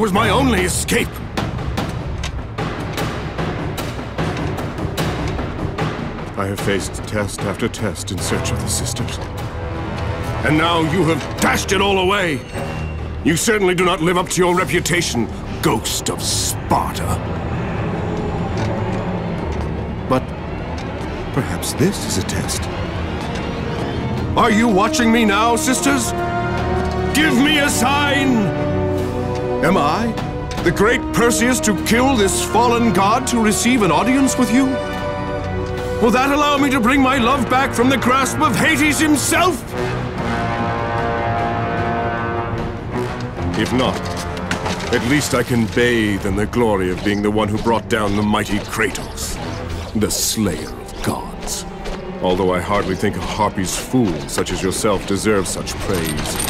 was my only escape. I have faced test after test in search of the sisters. And now you have dashed it all away. You certainly do not live up to your reputation, ghost of Sparta. But perhaps this is a test. Are you watching me now, sisters? Give me a sign! Am I, the great Perseus, to kill this fallen god to receive an audience with you? Will that allow me to bring my love back from the grasp of Hades himself? If not, at least I can bathe in the glory of being the one who brought down the mighty Kratos, the slayer of gods. Although I hardly think a Harpy's fool such as yourself deserves such praise.